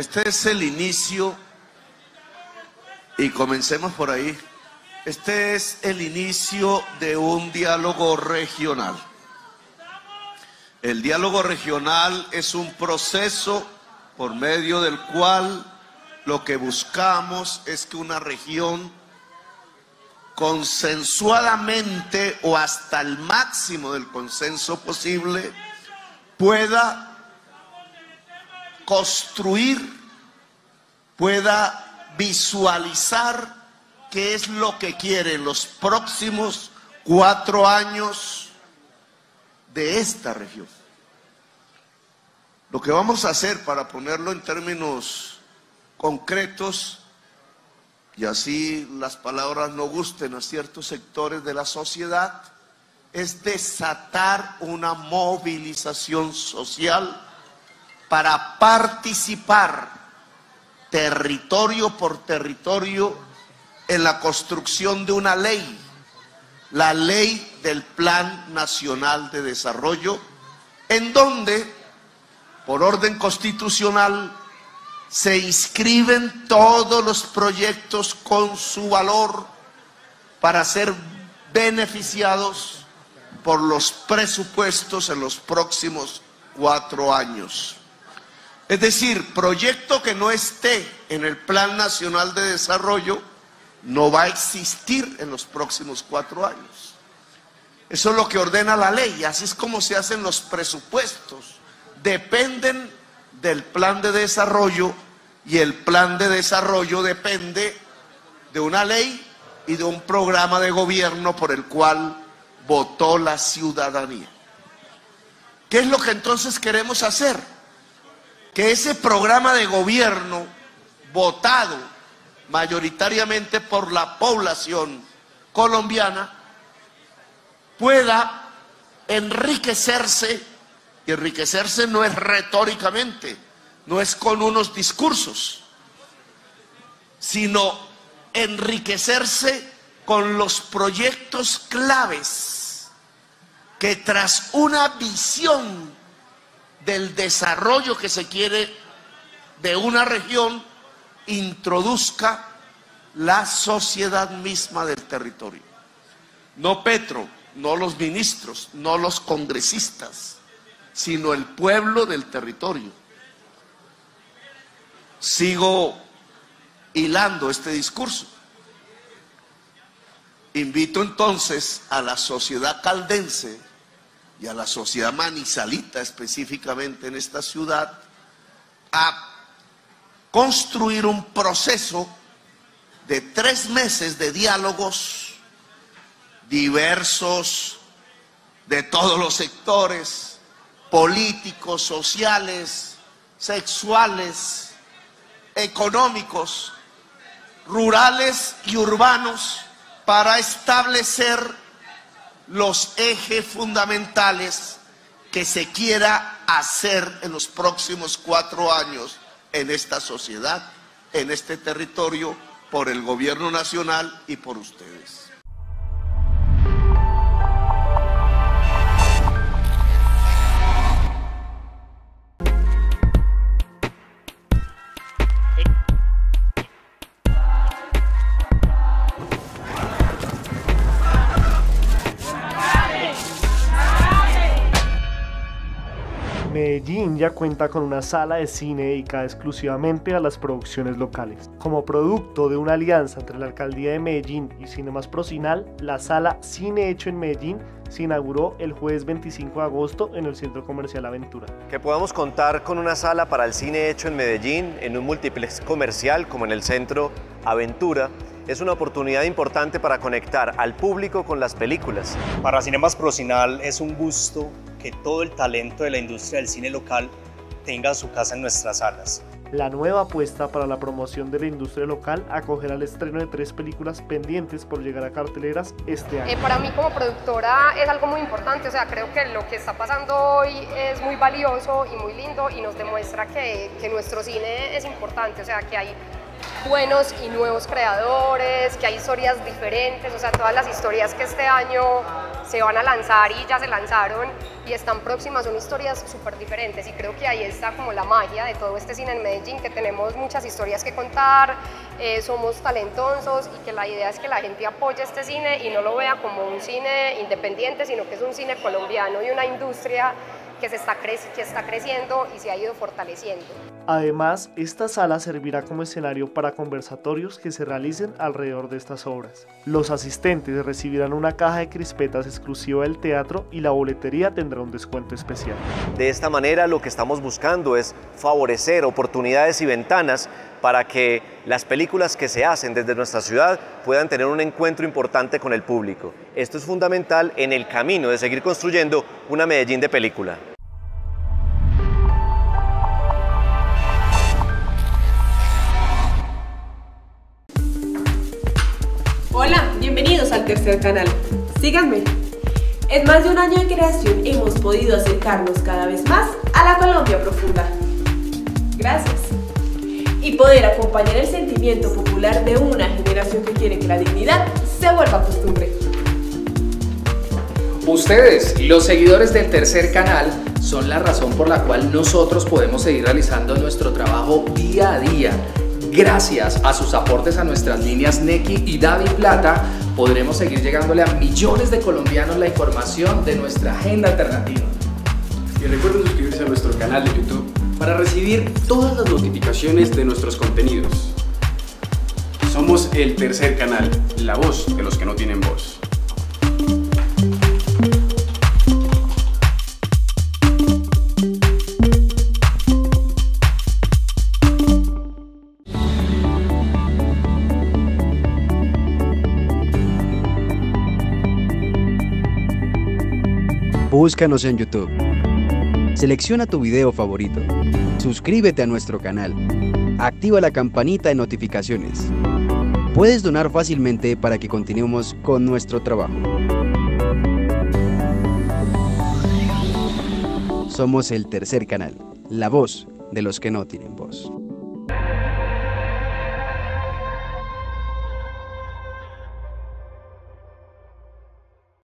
Este es el inicio, y comencemos por ahí, este es el inicio de un diálogo regional. El diálogo regional es un proceso por medio del cual lo que buscamos es que una región consensuadamente o hasta el máximo del consenso posible pueda construir, pueda visualizar qué es lo que quiere los próximos cuatro años de esta región. Lo que vamos a hacer para ponerlo en términos concretos y así las palabras no gusten a ciertos sectores de la sociedad, es desatar una movilización social para participar territorio por territorio en la construcción de una ley, la ley del Plan Nacional de Desarrollo, en donde, por orden constitucional, se inscriben todos los proyectos con su valor para ser beneficiados por los presupuestos en los próximos cuatro años. Es decir, proyecto que no esté en el Plan Nacional de Desarrollo no va a existir en los próximos cuatro años. Eso es lo que ordena la ley, así es como se hacen los presupuestos. Dependen del plan de desarrollo y el plan de desarrollo depende de una ley y de un programa de gobierno por el cual votó la ciudadanía. ¿Qué es lo que entonces queremos hacer? Que ese programa de gobierno votado mayoritariamente por la población colombiana pueda enriquecerse, y enriquecerse no es retóricamente, no es con unos discursos, sino enriquecerse con los proyectos claves que tras una visión del desarrollo que se quiere de una región introduzca la sociedad misma del territorio. No Petro, no los ministros, no los congresistas, sino el pueblo del territorio. Sigo hilando este discurso. Invito entonces a la sociedad caldense y a la sociedad manizalita específicamente en esta ciudad a construir un proceso de tres meses de diálogos diversos de todos los sectores, políticos, sociales, sexuales, económicos, rurales y urbanos, para establecer los ejes fundamentales que se quiera hacer en los próximos cuatro años en esta sociedad, en este territorio, por el gobierno nacional y por ustedes. Medellín ya cuenta con una sala de cine dedicada exclusivamente a las producciones locales. Como producto de una alianza entre la Alcaldía de Medellín y Cinemas Procinal, la sala Cine Hecho en Medellín se inauguró el jueves 25 de agosto en el Centro Comercial Aventura. Que podamos contar con una sala para el cine hecho en Medellín, en un multiplex comercial como en el Centro Aventura, es una oportunidad importante para conectar al público con las películas. Para Cinemas Procinal es un gusto que todo el talento de la industria del cine local tenga su casa en nuestras salas. La nueva apuesta para la promoción de la industria local acogerá el estreno de tres películas pendientes por llegar a carteleras este año. Eh, para mí como productora es algo muy importante, o sea, creo que lo que está pasando hoy es muy valioso y muy lindo y nos demuestra que, que nuestro cine es importante, o sea, que hay buenos y nuevos creadores, que hay historias diferentes, o sea, todas las historias que este año se van a lanzar y ya se lanzaron y están próximas, son historias súper diferentes y creo que ahí está como la magia de todo este cine en Medellín, que tenemos muchas historias que contar, eh, somos talentosos y que la idea es que la gente apoye este cine y no lo vea como un cine independiente, sino que es un cine colombiano y una industria que, se está, que está creciendo y se ha ido fortaleciendo. Además, esta sala servirá como escenario para conversatorios que se realicen alrededor de estas obras. Los asistentes recibirán una caja de crispetas exclusiva del teatro y la boletería tendrá un descuento especial. De esta manera lo que estamos buscando es favorecer oportunidades y ventanas para que las películas que se hacen desde nuestra ciudad puedan tener un encuentro importante con el público. Esto es fundamental en el camino de seguir construyendo una Medellín de película. Tercer canal. Síganme. En más de un año de creación hemos podido acercarnos cada vez más a la Colombia profunda. Gracias. Y poder acompañar el sentimiento popular de una generación que quiere que la dignidad se vuelva costumbre. Ustedes, los seguidores del tercer canal, son la razón por la cual nosotros podemos seguir realizando nuestro trabajo día a día Gracias a sus aportes a nuestras líneas Neki y Davi Plata, podremos seguir llegándole a millones de colombianos la información de nuestra agenda alternativa. Y recuerden suscribirse a nuestro canal de YouTube para recibir todas las notificaciones de nuestros contenidos. Somos el tercer canal, la voz de los que no tienen voz. Búscanos en YouTube. Selecciona tu video favorito. Suscríbete a nuestro canal. Activa la campanita de notificaciones. Puedes donar fácilmente para que continuemos con nuestro trabajo. Somos el tercer canal, la voz de los que no tienen voz.